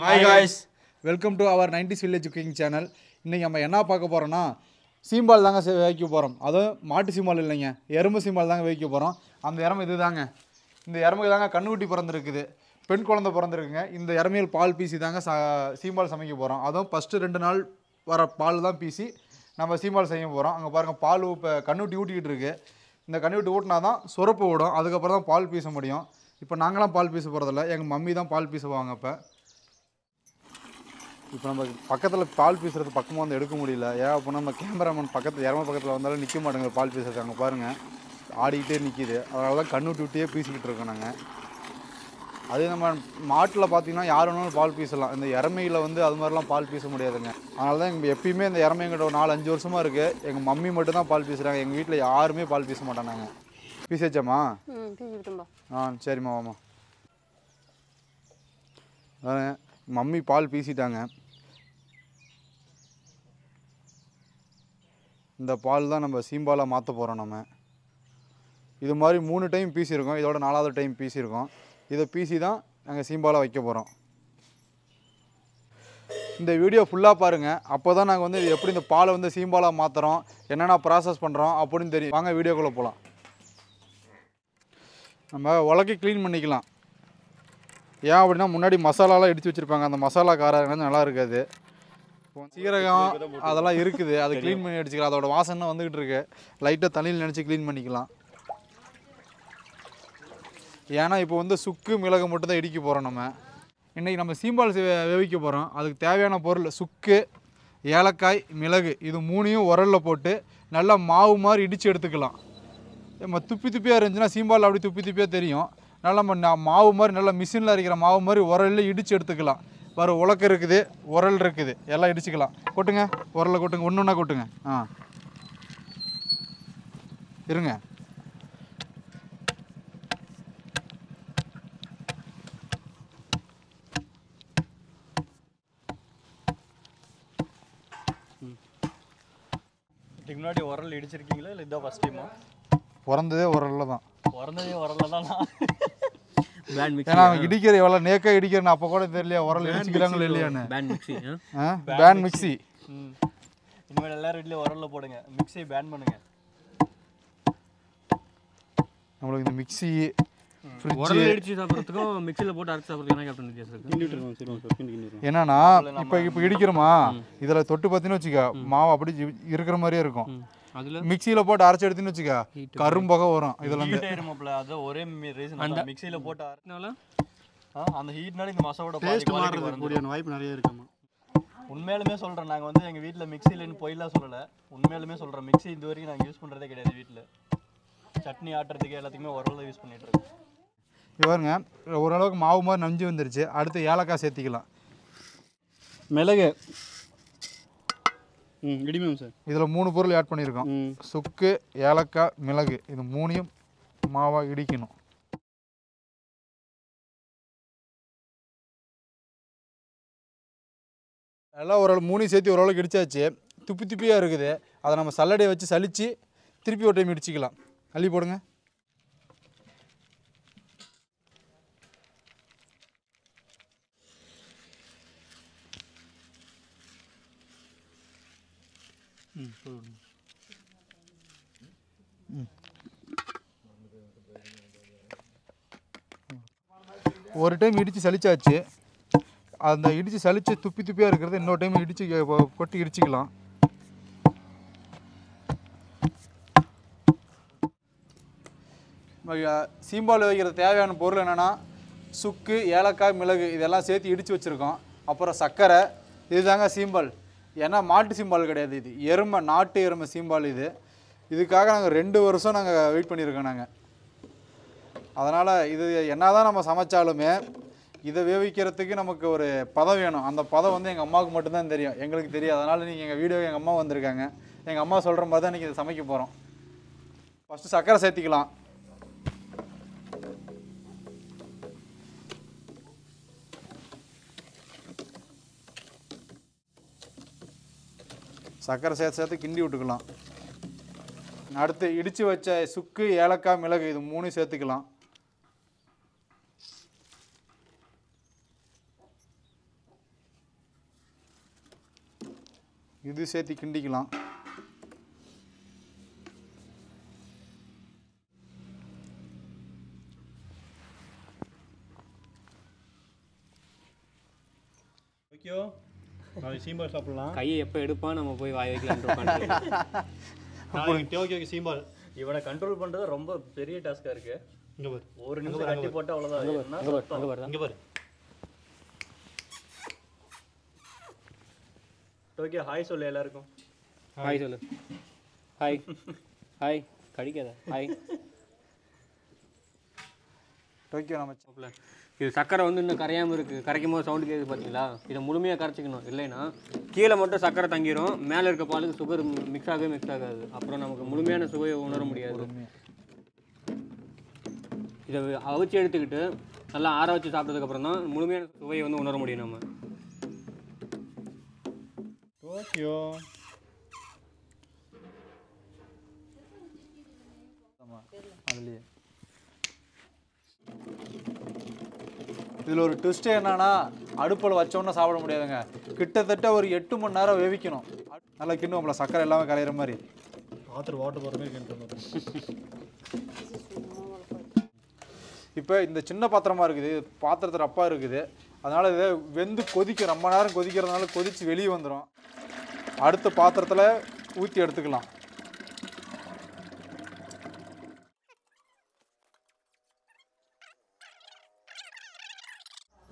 Hi guys welcome to our nineties village cooking channel இன்றைக்கி நம்ம என்ன பார்க்க போகிறோன்னா சீம்பால் தாங்க வைக்க போகிறோம் அதுவும் மாட்டு சீம்பால் இல்லைங்க. எறும்பு சீம்பால் தாங்க வைக்க போகிறோம் அந்த எறும்பு இது தாங்க இந்த எறும்புக்கு தாங்க கண்ணுக்குட்டி பிறந்திருக்குது. பெண் குழந்தை பிறந்திருக்குங்க. இந்த எருமையில் பால் பீசி தாங்க சா சீம்பால் சமைக்க போகிறோம் அதுவும் ஃபஸ்ட்டு ரெண்டு நாள் வர பால் தான் பீசி. நம்ம சீம்பால் செய்ய போகிறோம் அங்கே பாருங்கள் பால் இப்போ கண்ணுட்டி ஊட்டிக்கிட்டு இருக்கு. இந்த கண்ணுட்டி ஊட்டினா தான் சுரப்பு விடும் அதுக்கப்புறம் தான் பால் பீச முடியும். இப்போ நாங்களாம் பால் பீச போகிறதில்ல எங்கள் மம்மி தான் பால் பீசுவாங்க இப்போ இப்போ நம்ம பக்கத்தில் பால் பீசுறது பக்கமாக வந்து எடுக்க முடியல. ஏன் அப்படின்னா நம்ம கேமராமேன் பக்கத்தில் இறம பக்கத்தில் வந்தாலும் நிற்க மாட்டேங்குது பால் பீசுறது அங்கே பாருங்கள் ஆடிக்கிட்டே நிற்கிது அதனால தான் கண்ணு விட்டியே பீசிக்கிட்டு இருக்கோம் நாங்கள் அதே நம்ம மாட்டில் பார்த்தீங்கன்னா யார் வேணாலும் பால் பீசலாம். இந்த இறமையில் வந்து அது மாதிரிலாம் பால் பீச முடியாதுங்க. அதனால தான் எங்கள் எப்பயுமே இந்த இறமைங்கிட்ட ஒரு நாலு அஞ்சு வருஷமாக இருக்குது எங்கள் மம்மி மட்டும் தான் பால் பீசுகிறாங்க எங்கள் வீட்டில் யாருமே பால் பீச மாட்டாங்க பீசேச்சாம்மா ஆ சரிம்மா பாருங்க, மம்மி பால் பீசிட்டாங்க. இந்த பால் தான் நம்ம சீம்பாலாக மாற்ற போகிறோம் நம்ம. இது மாதிரி மூணு டைம் பீசியிருக்கோம். இதோட நாலாவது டைம் பீசியிருக்கோம். இதை பீசி தான் நாங்கள் சீம்பாலாக வைக்க போகிறோம் இந்த வீடியோ ஃபுல்லாக பாருங்கள் அப்போ தான் நாங்கள் வந்து எப்படி இந்த பாலை வந்து சீம்பாலாக மாற்றுறோம் என்னென்ன ப்ராசஸ் பண்ணுறோம் அப்படின்னு தெரியும். வாங்க வீடியோக்குள்ளே போகலாம் நம்ம உலக்கி க்ளீன் பண்ணிக்கலாம். ஏன் அப்படின்னா முன்னாடி மசாலாலாம் இடித்து வச்சுருப்பாங்க. அந்த மசாலா காரம் வந்து நல்லா இருக்காது. சீரகம் அதெல்லாம் இருக்குது. அதை க்ளீன் பண்ணி அடிச்சுக்கலாம். அதோட வாசனை வந்துக்கிட்டு இருக்கு. லைட்டாக தண்ணியில் நினச்சி க்ளீன் பண்ணிக்கலாம். ஏன்னா இப்போ வந்து சுக்கு மிளகு மட்டும் தான் இடிக்க போகிறோம் நம்ம. இன்றைக்கி நம்ம சீம்பால் வேவிக்க போகிறோம் அதுக்கு தேவையான பொருள் சுக்கு ஏலக்காய் மிளகு. இது மூணையும் உரலில் போட்டு நல்லா மாவு மாதிரி இடித்து எடுத்துக்கலாம். நம்ம துப்பி துப்பியாக இருந்துச்சுன்னா சீம்பால் அப்படி துப்பி துப்பியாக தெரியும். நல்லா நம்ம மாவு மாதிரி நல்லா மிஷினில் அரைக்கிற மாவு மாதிரி உரலில் இடித்து எடுத்துக்கலாம். வர உலக்கு இருக்குது உரல் இருக்குது. எல்லாம் இடிச்சுக்கலாம். கொட்டுங்க உரலை கொட்டுங்க ஒன்று ஒன்றா கொட்டுங்க. ஆ. இருங்க. இதுக்கு முன்னாடி உரல் இடிச்சிருக்கீங்களா? இல்லை இதான் ஃபஸ்ட் டைமா பிறந்ததே உரலில் தான். பிறந்ததே உரல்ல தான்? ஏன்னா இடிக்கிற எவ்வளோ நேக்காக இடிக்கிறேன்னு அப்போ கூட தெரியலையா உரல் இடிச்சுக்கிறாங்களோ இல்லையான்னு. பேண்ட் மிக்ஸி பேன் மிக்ஸி இனிமேல் எல்லாரும் வீட்லேயும் உரல்ல போடுங்க. மிக்ஸியை பேன் பண்ணுங்க. நம்மளுக்கு இந்த மிக்ஸி என்னன்னா இப்போ இப்போ இடிக்கிறோமா? இதில் தொட்டு பார்த்தீங்கன்னு வச்சுக்க மாவு அப்படி இருக்கிற மாதிரியே இருக்கும். மிக்சியில் போட்டு அரைச்சி எடுத்துன்னு வச்சுக்க. கரும்பகை வரும் இதில் இருந்து. ஹீட் ஆயிருமாப்ல அது ஒரே ரீசன் மிக்ஸியில் போட்டு அரை- அதனால ஆ, அந்த ஹீட்னால இந்த மசாவோட quality குறைஞ்சிரும். வாய்ப்பு நிறைய இருக்காமா உண்மையாலுமே சொல்றேன். நாங்க வந்து எங்க வீட்ல மிக்ஸி இல்லைன்னு பொய்லாம் சொல்லல. உண்மையாலுமே சொல்றேன். மிக்ஸி இது வரைக்கும் நாங்க யூஸ் பண்றதே கிடையாது வீட்ல. சட்னி ஆட்டுறதுக்கு எல்லாத்துக்குமே உரல்ல யூஸ் பண்ணிட்டு இருக்கோம். பாருங்க. ஓரளவுக்கு மாவு மாதிரி நஞ்சு வந்துருச்சு. அடுத்து ஏலக்காய் சேர்த்திக்கலாம். மிளகு. இடிமேம் சார் இதில் மூணு பொருள் ஆட் பண்ணியிருக்கோம். சுக்கு ஏலக்காய் மிளகு. இது மூணையும் மாவாக இடிக்கணும். எல்லாம் ஒரு மூணையும் சேர்த்து ஓரளவுக்கு இடிச்சாச்சு. துப்பி துப்பியாக இருக்குது. அதை நம்ம சல்லடையை வச்சு சலிச்சு திருப்பி ஒரு டைம் இடிச்சிக்கலாம். அள்ளி போடுங்க. ஒரு டைம் இடித்து சலிச்சாச்சு அந்த இடித்து சலிச்சு துப்பி துப்பியாக இருக்கிறது இன்னொரு டைம் இடித்து கொட்டி இடிச்சிக்கலாம் சீம்பால் வைக்கிறது தேவையான பொருள் என்னென்னா சுக்கு ஏலக்காய் மிளகு இதெல்லாம் சேர்த்து இடித்து வச்சுருக்கோம் அப்புறம் சர்க்கரை இதுதாங்க சீம்பால் ஏன்னா மாட்டு சீம்பால் கிடையாது இது. எருமை நாட்டு எருமை சீம்பால் இது. இதுக்காக நாங்கள் ரெண்டு வருஷம் நாங்கள் வெயிட் பண்ணியிருக்கோம் நாங்கள் அதனால் இது என்ன தான் நம்ம சமைச்சாலுமே இதை வேவிக்கிறதுக்கு நமக்கு ஒரு பதம் வேணும். அந்த பதம் வந்து எங்கள் அம்மாவுக்கு மட்டும்தான் தெரியும். எங்களுக்கு தெரியும் அதனால் நீங்கள் எங்கள் வீடியோ எங்கள் அம்மா வந்திருக்காங்க. எங்கள் அம்மா சொல்கிற மாதிரி தான் இன்றைக்கி இதை சமைக்க போகிறோம் ஃபஸ்ட்டு சர்க்கரை சேர்த்திக்கலாம். சக்கரை சேர்த்து சேர்த்து கிண்டி விட்டுக்கலாம். அடுத்து இடித்து வச்ச சுக்கு ஏலக்காய் மிளகு இது மூணும் சேர்த்துக்கலாம். இது சேர்த்து கிண்டிக்கலாம். ஓகே நாளைக்கு சீம்பால் சாப்பிடலாம். கையை எப்போ எடுப்பான் நம்ம போய் வாய் நாளைக்கு ஓகே ஓகே சீம்பால் இவனை கண்ட்ரோல் பண்றது ரொம்ப பெரிய டாஸ்கா இருக்கு. இங்கே பாரு. ஒரு நிமிஷம் கட்டி போட்டா அவ்வளவுதான். என்ன அங்கே பாரு அங்கே பாரு. இங்கே பாரு. டோக்கியோ ஹாய் சொல்லு எல்லாருக்கும். ஹாய் சொல்லு. ஹாய் ஹாய் கடிக்காத. ஹாய் டோக்கியோ நம்ம இது சக்கரை வந்து இன்னும் கரையாமல் இருக்குது கரைக்கும் போது சவுண்டு கேட்குது பார்த்தீங்களா இதை முழுமையாக கரைச்சிக்கணும். இல்லைன்னா கீழே மட்டும் சக்கரை தங்கிரும். மேலே இருக்க பாலுக்கு சுகர் மிக்ஸ் ஆகவே மிக்ஸ் ஆகாது. அப்புறம் நமக்கு முழுமையான சுவையை உணர முடியாது. இதை அவிச்சு எடுத்துக்கிட்டு நல்லா ஆற வச்சு சாப்பிட்டதுக்கப்புறம் தான் முழுமையான சுவையை வந்து உணர முடியும் நம்ம. டோக்கியோ அதுலேயே. இதில் ஒரு ட்விஸ்ட்டு என்னன்னா அடுப்பில் வச்சோன்னே சாப்பிட முடியாதுங்க. கிட்டத்தட்ட ஒரு எட்டு மணி நேரம் வேவிக்கணும். நல்லா கிண்டுவோம்ல சக்கரை எல்லாமே கரையிற மாதிரி. பாத்திரம் வாட்டர் போகிற மாதிரி. இப்போ இந்த சின்ன பாத்திரமா இருக்குது பாத்திரத்தில் ரப்பா இருக்குது. அதனால இதை வெந்து கொதிக்க ரொம்ப நேரம் கொதிக்கிறதுனால கொதிச்சு வெளியே வந்துடும் அடுத்த பாத்திரத்தில் ஊற்றி எடுத்துக்கலாம்.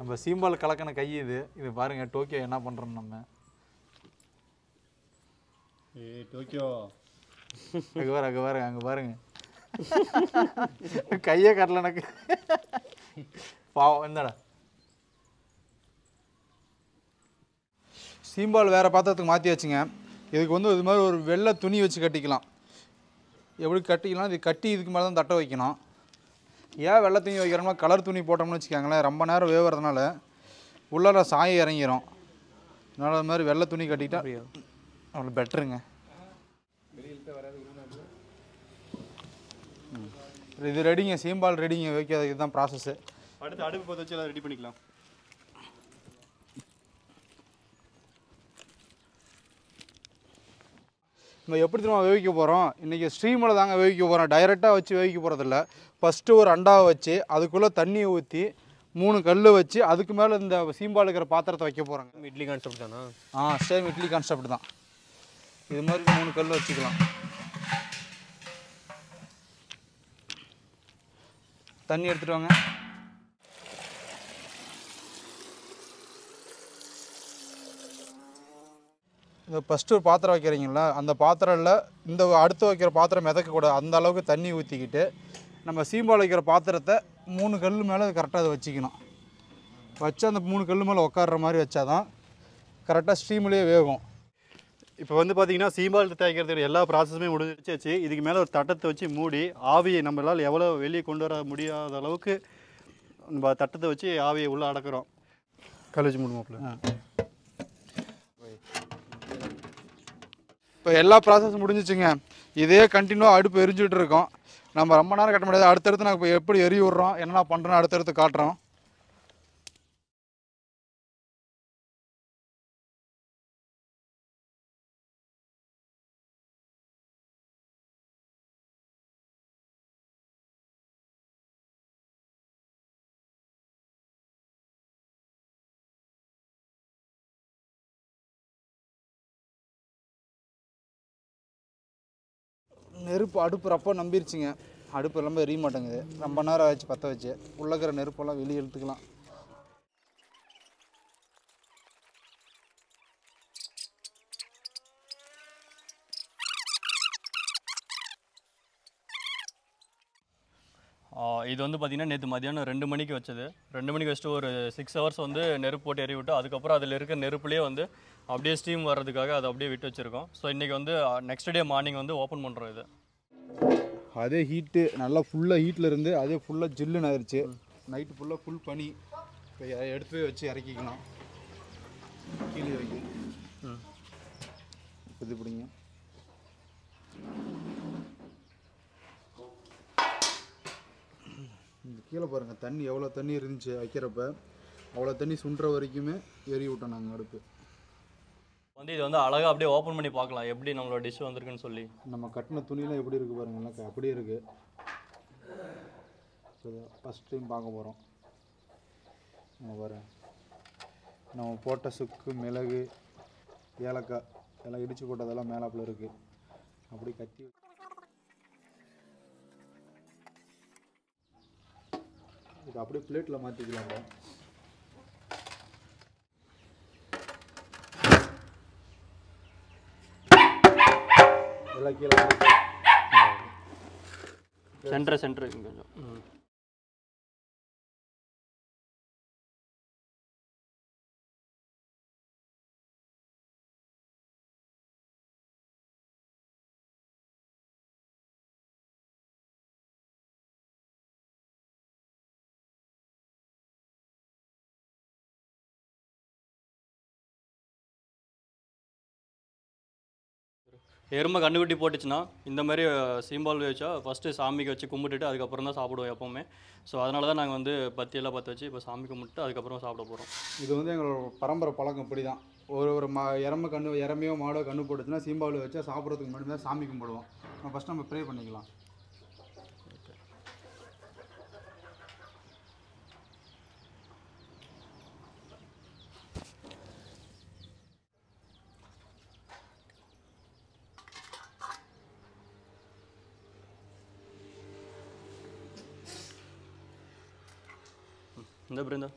நம்ம சீம்பால் கலக்கின கை இது. இது பாருங்க டோக்கியோ என்ன பண்ணுறோம் நம்ம. ஏய் டோக்கியோ. அங்கே பாரு அங்கே பாருங்க அங்கே பாருங்க. கையே கட்டல எனக்கு. பாவம் என்னடா சீம்பால் வேறு பாத்திரத்துக்கு மாற்றி வச்சுங்க இதுக்கு வந்து இது மாதிரி ஒரு வெள்ளை துணி வச்சு கட்டிக்கலாம். எப்படி கட்டிக்கலாம் இது கட்டி இதுக்கு மேலே தான் தட்ட வைக்கணும். ஏன் வெள்ளை துணி வைக்கிறோம்னா கலர் துணி போட்டோம்னு வச்சுக்கோங்களேன் ரொம்ப நேரம் வேவுறதுனால உள்ளார சாயம் இறங்கிரும். அதனால் அது மாதிரி வெள்ளை துணி கட்டிக்கிட்டா அவ்வளோ பெட்டருங்க இது ரெடிங்க சீம்பால் ரெடிங்க வைக்கிறதுக்கு இதுதான் ப்ராசஸ்ஸு அடுத்து அடுப்பு பற்ற வச்சு ரெடி பண்ணிக்கலாம். நம்ம எப்படி திரும்ப வேவிக்க போகிறோம் இன்றைக்கி ஸ்ட்ரீமில் தாங்க வேவிக்க போகிறோம் டைரெக்டாக வச்சு வேவிக்க போகிறதில்ல ஃபஸ்ட்டு ஒரு அண்டாவை வச்சு அதுக்குள்ளே தண்ணியை ஊற்றி மூணு கல் வச்சு அதுக்கு மேலே இந்த சீம்பால் இருக்கிற பாத்திரத்தை வைக்க போகிறோங்க இட்லி கான்செப்ட் தானா? ஆ சேம் இட்லி கான்செப்ட் தான். இது மாதிரி மூணு கல் வச்சுக்கலாம். தண்ணி எடுத்துட்டு வாங்க. இந்த ஃபஸ்ட்டு ஒரு பாத்திரம் வைக்கிறீங்களா அந்த பாத்திரம்ல இந்த அடுத்து வைக்கிற பாத்திரம் மிதக்கக்கூடாது. அந்த அளவுக்கு தண்ணி ஊற்றிக்கிட்டு நம்ம சீம்பால் வைக்கிற பாத்திரத்தை மூணு கல் மேலே கரெக்டாக அதை வச்சுக்கணும். வச்சு அந்த மூணு கல் மேலே உட்கார்ற மாதிரி வச்சாதான் கரெக்டாக ஸ்ட்ரீம்லேயே வேகும். இப்போ வந்து பார்த்தீங்கன்னா சீம்பால் தயாரிக்கிறதுக்கு எல்லா ப்ராசஸுமே முடிஞ்சிச்சு இதுக்கு மேலே ஒரு தட்டத்தை வச்சு மூடி ஆவியை நம்மளால் எவ்வளோ வெளியே கொண்டு வர முடியாத அளவுக்கு நம்ம தட்டத்தை வச்சு ஆவியை உள்ளே அடக்குறோம். கழிச்சு மூடுவோம்ல இப்போ எல்லா ப்ராசஸ் முடிஞ்சிச்சுங்க. இதே கண்டினியூவாக அடுப்பு எரிஞ்சுட்டு இருக்கோம். நம்ம ரொம்ப நேரம் கட்ட முடியாது. அடுத்தடுத்து நாங்கள் இப்போ எப்படி எரி விட்றோம் என்னென்ன பண்ணுறோம் அடுத்தடுத்து காட்டுறோம். நெருப்பு அடுப்பு ரப்ப நம்பிருச்சுங்க. அடுப்பு எல்லாமே எரிய மாட்டேங்குது. ரொம்ப நேரம் ஆச்சு பற்ற வச்சு. உள்ளக்கிற இருக்கிற நெருப்பெல்லாம் வெளியே இழுத்துக்கலாம் ஆ, இது வந்து பார்த்தீங்கன்னா நேற்று மதியானம் ரெண்டு மணிக்கு வச்சது. ரெண்டு மணிக்கு வச்சுட்டு ஒரு சிக்ஸ் ஹவர்ஸ் வந்து நெருப்பு போட்டு எறி விட்டு அதுக்கப்புறம் அதில் இருக்க நெருப்புலேயே வந்து அப்படியே ஸ்டீம் வர்றதுக்காக அதை அப்படியே விட்டு வச்சுருக்கோம். ஸோ இன்றைக்கி வந்து நெக்ஸ்ட் டே மார்னிங் வந்து ஓப்பன் பண்ணுறோம் இது. அதே ஹீட்டு நல்லா ஃபுல்லாக ஹீட்டில் இருந்து அதே ஃபுல்லாக ஜில்லுன்னு ஆயிடுச்சு நைட்டு ஃபுல்லாக ஃபுல் பனி. இப்போ எடுத்து போய் வச்சு இறக்கிக்கலாம். கீழே வைக்கும் இது பிடிங்க. இந்த கீழே பாருங்கள் தண்ணி எவ்வளோ தண்ணி இருந்துச்சு வைக்கிறப்ப அவ்வளோ தண்ணி சுண்டுற வரைக்குமே எரி விட்டோம் நாங்கள் அடுப்பு வந்து இது வந்து அழகாக அப்படியே ஓப்பன் பண்ணி பார்க்கலாம். எப்படி நம்மளோட டிஷ் வந்திருக்குன்னு சொல்லி. நம்ம கட்டின துணியெலாம் எப்படி இருக்குது பாருங்களேன் அப்படியே இருக்குது ஃபஸ்ட் டைம் பார்க்க போகிறோம் நம்ம பாரு. நம்ம போட்ட சுக்கு மிளகு ஏலக்காய் எல்லாம் இடித்து போட்டதெல்லாம் மேலாப்பில் இருக்குது அப்படி கத்தி இது அப்படியே பிளேட்டில் மாற்றிக்கலாம்ப்பா எல்லாம் கீழே சென்டர் சென்டர் கொஞ்சம். எருமை கண்டுக்குட்டி போட்டுச்சுன்னா இந்த மாதிரி சீம்பால் வச்சா ஃபஸ்ட்டு சாமிக்கு வச்சு கும்பிட்டுட்டு அதுக்கப்புறம் தான் சாப்பிடுவோம் எப்போவுமே. ஸோ அதனால தான் நாங்கள் வந்து பத்தியெல்லாம் பற்ற வச்சு இப்போ சாமி கும்பிட்டு அதுக்கப்புறம் சாப்பிட போகிறோம் இது வந்து எங்களோட பரம்பரை பழக்கம் இப்படி தான் ஒரு ஒரு மா இறம கண்ணு இறமையோ மாடோ கண்ணு போட்டுச்சுன்னா சீம்பாவில் வச்சா சாப்பிட்றதுக்கு முன்னாடி தான் சாமி கும்பிடுவோம். நம்ம ஃபஸ்ட் நம்ம ப்ரே பண்ணிக்கலாம். இந்த பிருந்தா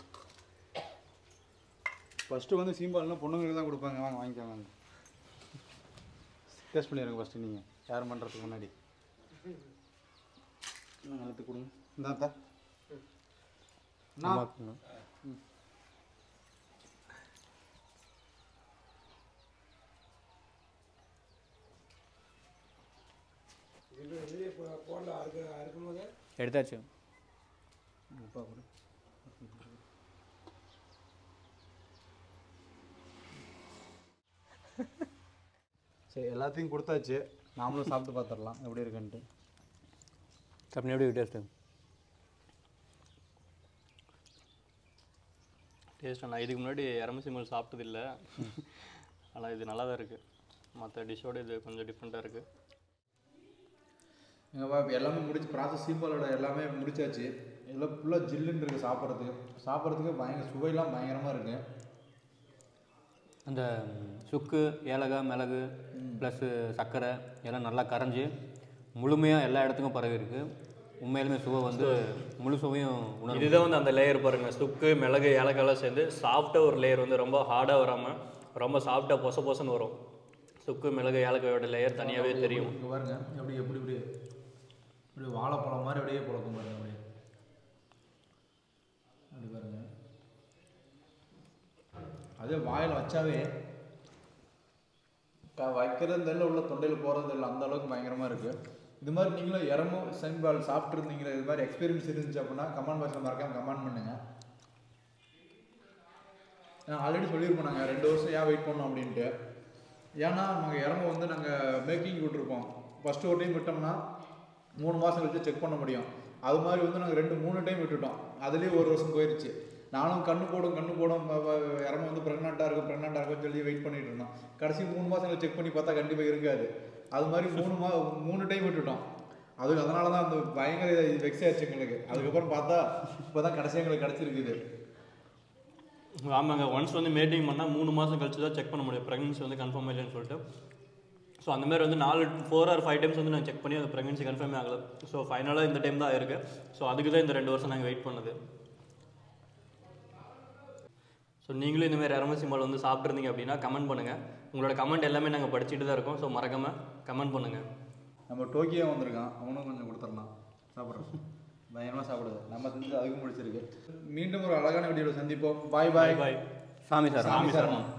ஃபஸ்ட்டு வந்து சீம்பால்னா பொண்ணுங்களுக்கு தான் கொடுப்பாங்க. வாங்க வாங்கிக்கோங்க வாங்க. டேஸ்ட் பண்ணிடுங்க ஃபஸ்ட்டு நீங்கள் யாரும் பண்ணுறதுக்கு முன்னாடி. நிலத்துக்கு கொடுங்க. இந்தாத்தா நான் எடுத்தாச்சு. சரி எல்லாத்தையும் கொடுத்தாச்சு. நாமளும் சாப்பிட்டு பார்த்துடலாம். எப்படி இருக்குன்ட்டு. சட்னி எப்படி டேஸ்ட்டு டேஸ்ட் நான் இதுக்கு முன்னாடி இறமை சீமல் சாப்பிட்டதில்ல. ஆனால் இது நல்லா தான் இருக்குது மற்ற டிஷ்ஷோட இது கொஞ்சம் டிஃப்ரெண்ட்டாக இருக்குது எங்கப்பா இப்போ எல்லாமே முடிச்சு ப்ராசஸ் சீம்பாலோட எல்லாமே முடிச்சாச்சு. இதெல்லாம் ஃபுல்லாக ஜில்லுன்னு இருக்குது சாப்பிட்றதுக்கு. சாப்பிட்றதுக்கு பயங்கர சுவையெல்லாம் பயங்கரமாக இருக்குது அந்த சுக்கு ஏலக்காய் மிளகு ப்ளஸ்ஸு சர்க்கரை எல்லாம் நல்லா கரைஞ்சி முழுமையாக எல்லா இடத்துக்கும் பரவி இருக்கு. உண்மையிலுமே சுவை வந்து முழு சுவையும் உணர்வு இதுதான் வந்து அந்த லேயர் பாருங்க. சுக்கு மிளகு ஏலக்காய்லாம் சேர்ந்து சாஃப்டாக ஒரு லேயர் வந்து ரொம்ப ஹார்டாக வராமல் ரொம்ப சாஃப்டாக பொச பொசன்னு வரும். சுக்கு மிளகு ஏலக்காயோட லேயர் தனியாகவே தெரியும். இங்கே பாருங்க. எப்படி எப்படி இப்படி இப்படி வாழைப்பழம் மாதிரி அப்படியே பழக்கம் பாருங்க அப்படியே அப்படி பாருங்க அப்படியே வாயில் வச்சாவே வைக்கிறது இல்லை உள்ள தொண்டையில் போகிறது இல்லை அந்த அளவுக்கு பயங்கரமாக இருக்குது இது மாதிரி நீங்களும் இறமும் செம்பால் சாப்பிட்ருந்தீங்களா இது மாதிரி எக்ஸ்பீரியன்ஸ் இருந்துச்சு அப்படின்னா கமெண்ட் பாக்ஸில் மறக்காம கமெண்ட் பண்ணுங்கள் நான் ஆல்ரெடி சொல்லியிருப்போம் நாங்கள் ரெண்டு வருஷம் ஏன் வெயிட் பண்ணோம் அப்படின்ட்டு. ஏன்னா நாங்கள் இறம வந்து நாங்கள் மேக்கிங் விட்டுருப்போம். ஃபஸ்ட்டு ஒரு டைம் விட்டோம்னா மூணு மாதம் கழிச்சு செக் பண்ண முடியும். அது மாதிரி வந்து நாங்கள் ரெண்டு மூணு டைம் விட்டுட்டோம். அதுலேயே ஒரு வருஷம் போயிடுச்சு நானும் கண்ணு போடும் கண்ணு போடும் வ- வந்து ப்ரெக்னெண்ட்டாக இருக்கும் ப்ரெக்னெண்ட்டாக இருக்கும்னு சொல்லி வெயிட் பண்ணிட்டு இருந்தோம். கடைசி மூணு மாதம் செக் பண்ணி பார்த்தா கண்டிப்பாக இருக்காது. அது மாதிரி மூணு மா மூணு டைம் விட்டுட்டோம். அது அதனால தான் அந்த பயங்கர வெக்ஸ் ஆயிடுச்சு எங்களுக்கு. அதுக்கப்புறம் பார்த்தா இப்போ தான் கடைசி எங்களுக்கு கிடச்சிருக்குது. ஆமாங்க. ஒன்ஸ் வந்து மீட்டிங் பண்ணால் மூணு மாதம் கழிச்சு தான் செக் பண்ண முடியும். ப்ரெக்னன்சி வந்து கன்ஃபார்ம் இல்லைன்னு சொல்லிட்டு. ஸோ அந்த மாதிரி வந்து நாலு ஃபோர் ஆர் ஃபைவ் டைம்ஸ் வந்து நாங்கள் செக் பண்ணி அந்த ப்ரெக்னன்சி கன்ஃபார்மே ஆகலை. ஸோ ஃபைனலாக இந்த டைம் தான் இருக்குது ஸோ அதுக்கு தான் இந்த ரெண்டு வருஷம் நாங்கள் வெயிட் பண்ணது. ஸோ நீங்களும் இந்த மாதிரி அரம சிம்பால் வந்து சாப்பிட்ருந்தீங்க அப்படின்னா கமெண்ட் பண்ணுங்கள் உங்களோட கமெண்ட் எல்லாமே நாங்கள் படிச்சுட்டு தான் இருக்கோம். ஸோ மறக்காமல் கமெண்ட் பண்ணுங்கள் நம்ம டோக்கியோ வந்திருக்கான். அவனும் கொஞ்சம் கொடுத்துடலாம். சாப்பிட்றோம் பயங்கரமாக சாப்பிடுது. நம்ம செஞ்சு அதுக்கும் பிடிச்சிருக்கு மீண்டும் ஒரு அழகான வீடியோவில் சந்திப்போம். பாய் பாய் பாய் சாமி சார். சாமி சரணம்